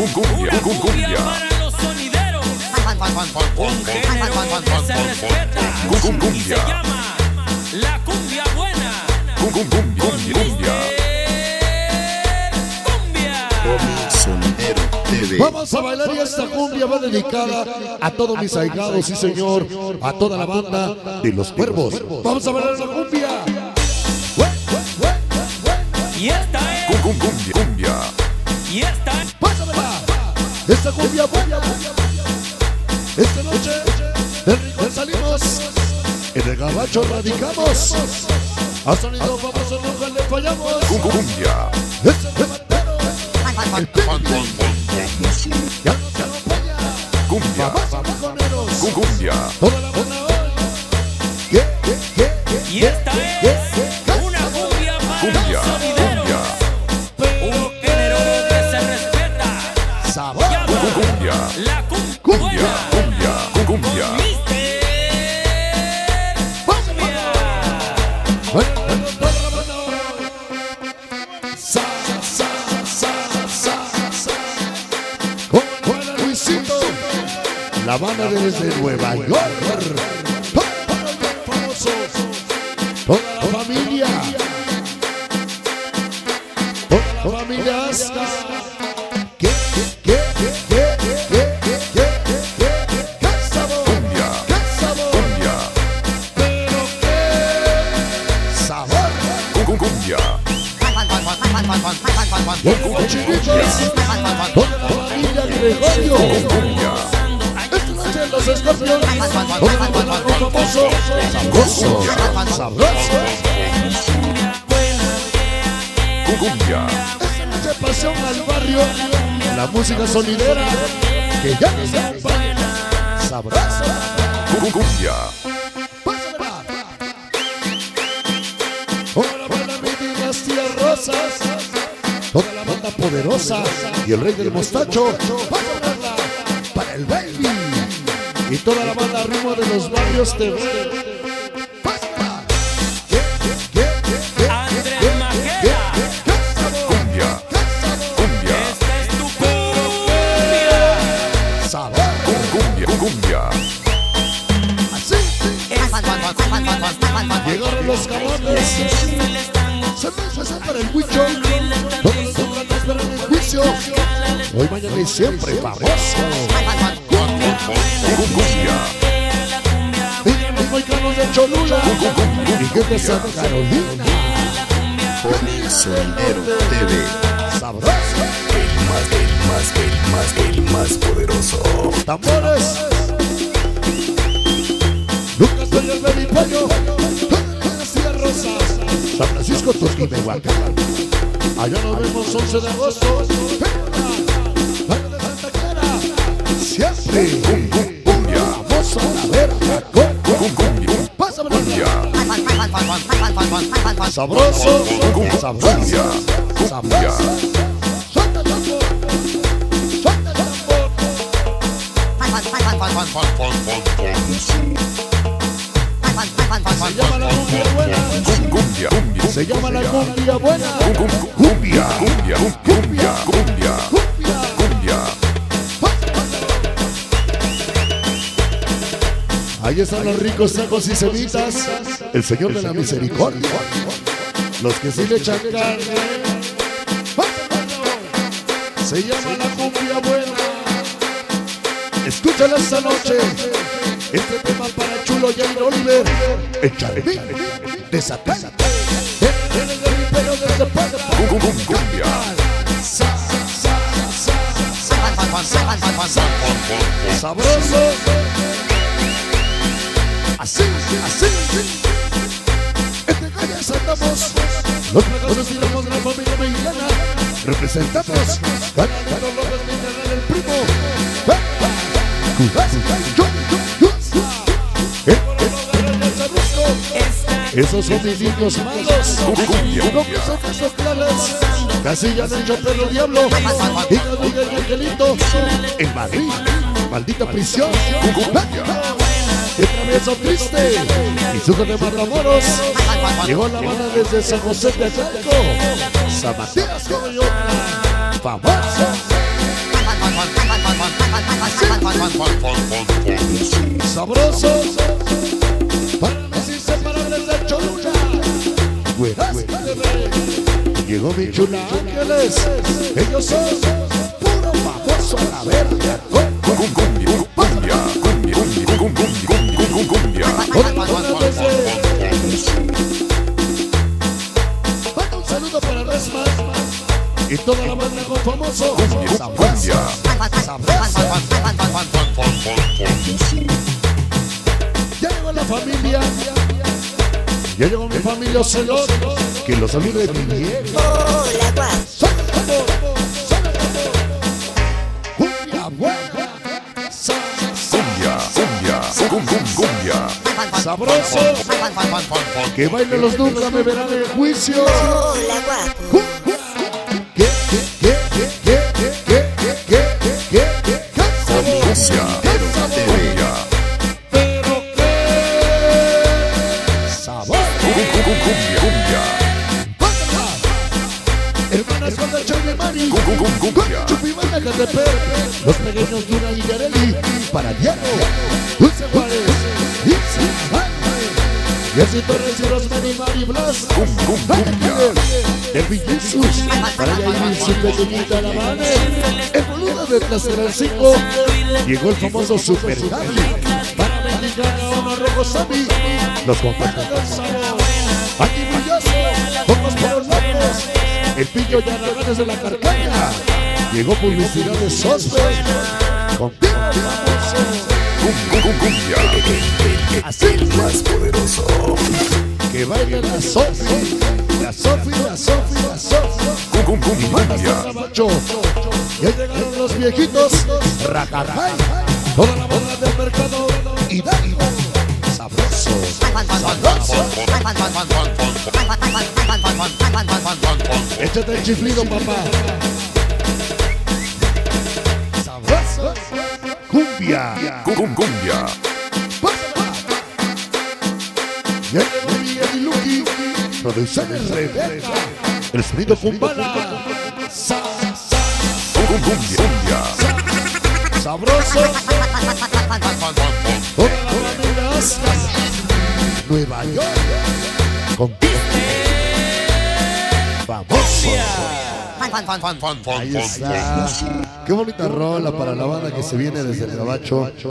Cumbia, cumbia para los sonideros. Un género que se respeta. Y se llama la cumbia buena. Cumbia, cumbia. Vamos a bailar y esta cumbia va dedicada a todos mis ahijados, sí señor, a toda la banda de los cuervos. Vamos a bailar la cumbia. Y esta es cumbia, cumbia. Y esta. Esta cumbia buena. Esta noche del rincón salimos. En el gabacho radicamos. A sonido famoso nunca le fallamos. Cumbia. Este. Cumbia. Cumbia. Toda la banda hoy. Y esta es una cumbia para. Cumbia. cumbia, la cumbia, cumbia, cumbia. La Habana desde Nueva York. Toda la familia. Toda la familia. Noche los escorpiones. Famoso. Sabroso. Sabroso. Cumbia. Pasión al barrio. La música sonidera. Que ya se. Sabroso. Cumbia. Toda la banda dinastía Rosas. Toda la banda poderosa. Y el rey del mostacho. Pásamela. Para el baby. Y toda la banda ritmo de los barrios TV. cabrones. Se me empezar para el huicho. Juicio. Hoy, mañana y siempre, famoso. Carolina. Más, más, más, más poderoso. Tambores. Lucas del Baby Pollo. Francisco, Teotihuacán. Allá nos vemos 11 de agosto. De. Siempre. Cumbia. Vamos a la verga con Cumbia. Pásame Cumbia. Sabroso. Cumbia. Sabroso. Cumbia. Suelta el tambor. Suelta el tambor. Se llama Se llama la cumbia buena. Cumbia. Cumbia. Cumbia. Cumbia. Cumbia. Ahí están los ricos tacos y cevitas. El Señor de la Misericordia. Los que sí le echan carne. Se llama la cumbia buena. Escúchala esta noche. Este tema para Chulo Oliver. El Charmín de Satán. Cumbia. Sabroso. Así, así. Calle andamos. Los pregones y la de la familia mexicana. Representamos. El primo. Yo. Esos son mis niños malos. Cumbia. No que son esos claras. Casilla han hecho perro diablo. Y no diga el angelito. En Madrid. Maldita prisión. El travieso triste. Y su de Matamoros. Llegó la banda desde San José de Atlántico. San Matías, Coyoacán. Famoso. Sabroso. Llegó mi chula Ángeles. Ellos son puro famoso a la verga. Cumbia, cumbia, cumbia, cumbia. Manda un saludo para y toda la banda con famoso. Cumbia. Ya llegó la familia. Ya llegó mi familia Ocelot que los salude también. Hola. Sabroso. Que bailen los nunca me verán el juicio. Hola, guapo. Chupimana Catepec. Los pequeños Dura y. Para Diego. Dulce Juárez. Ángel. Jessy Torres y Rosmary Mari Blas. Derby Jesus. Para Yair su pequeñita la mano. El boludo de 5. Llegó el famoso Super Harry. Para Mexicana Rojo. Los compadres El pillo ya la de la carcaña. Llegó publicidad de Sospe. Cum, cumbia. Así El más poderoso. que baile la Sofi. La Sofi, la Sofi, la Sofi. Cum, cum, cum, Banda cumbia. Ya llegaron los viejitos. Racajay. Toda la banda del mercado. Y Dani. Sabroso. Sabroso. Este el chiflido, papá. Sabroso. Cumbia. Cumbia. Cumbia. Producciones Rebeca. El sonido Cumbala. Cumbia. Sabroso. Nueva York. Famoso. Ahí está. Qué bonita rola para la banda que se viene desde el gabacho.